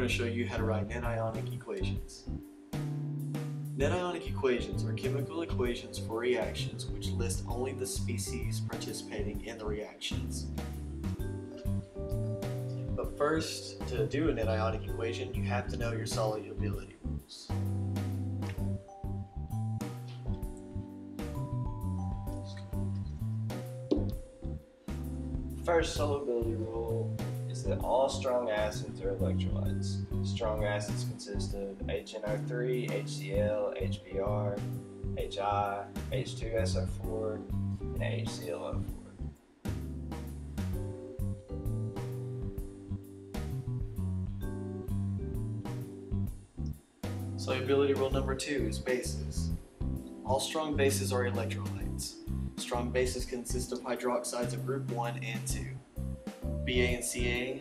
to show you how to write net ionic equations. Net ionic equations are chemical equations for reactions which list only the species participating in the reactions. But first, to do a net ionic equation, you have to know your solubility rules. First solubility rule that all strong acids are electrolytes. Strong acids consist of HNO3, HCl, HBr, HI, H2SO4, and HClO4. Solubility rule number two is bases. All strong bases are electrolytes. Strong bases consist of hydroxides of group 1 and 2. Ba and Ca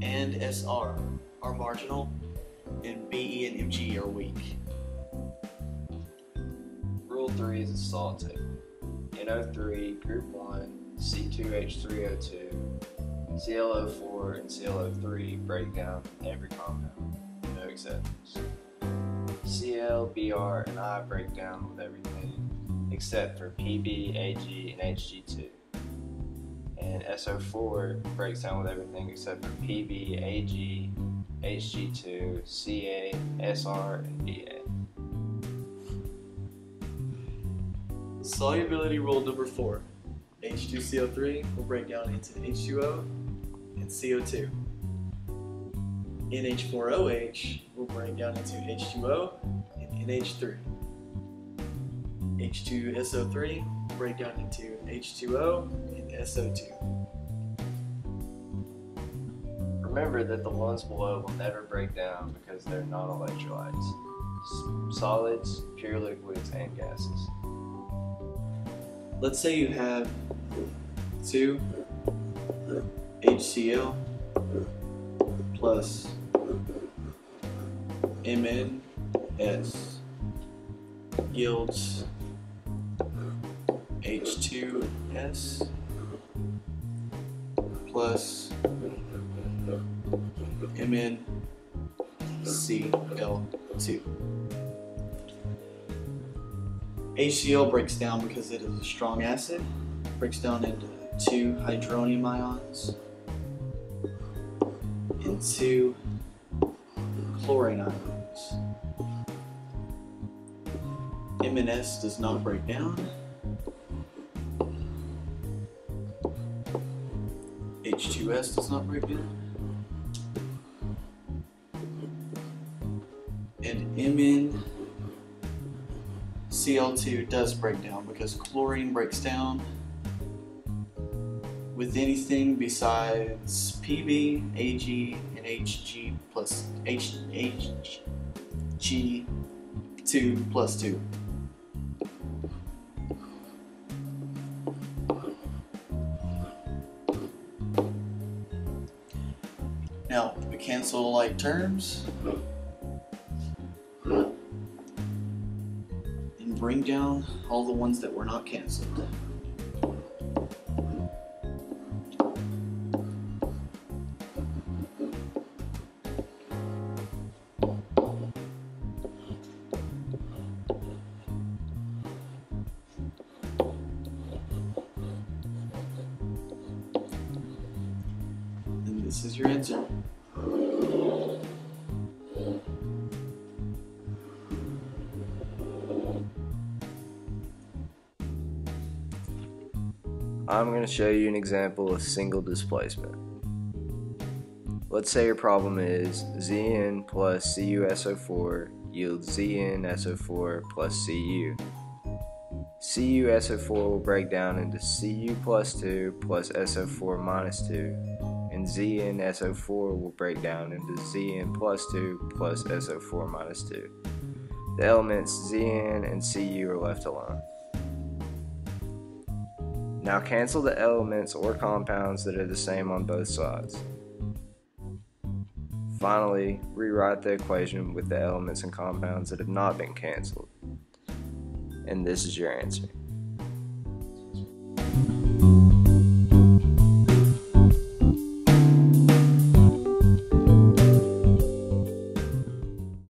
and Sr are marginal, and Be and Mg are weak. Rule 3 is a salt table. NO3, group 1, C2H3O2, ClO4, and ClO3 break down every compound, no exceptions. Cl, Br, and I break down with everything except for Pb, Ag, and Hg2. And SO4 breaks down with everything except for Pb, Ag, Hg2, Ca, Sr, and Ba. Solubility rule number four. H2CO3 will break down into H2O and CO2. NH4OH will break down into H2O and NH3. H2SO3 will break down into H2O and SO2. Remember that the ones below will never break down because they're not electrolytes. Solids, pure liquids, and gases. Let's say you have two HCl plus MnS yields H2S plus MnCl2. HCl breaks down because it is a strong acid, breaks down into two hydronium ions and two chlorine ions. MnS does not break down. H2S does not break down. And Mn Cl2 does break down because chlorine breaks down with anything besides Pb, Ag, and Hg plus H, Hg2 plus 2. Now, we cancel like terms. And bring down all the ones that were not canceled. This is your answer. I'm going to show you an example of single displacement. Let's say your problem is Zn plus CuSO4 yields ZnSO4 plus Cu. CuSO4 will break down into Cu plus 2 plus SO4 minus 2, and ZnSO4 will break down into Zn plus 2 plus SO4 minus 2. The elements Zn and Cu are left alone. Now cancel the elements or compounds that are the same on both sides. Finally, rewrite the equation with the elements and compounds that have not been canceled. And this is your answer.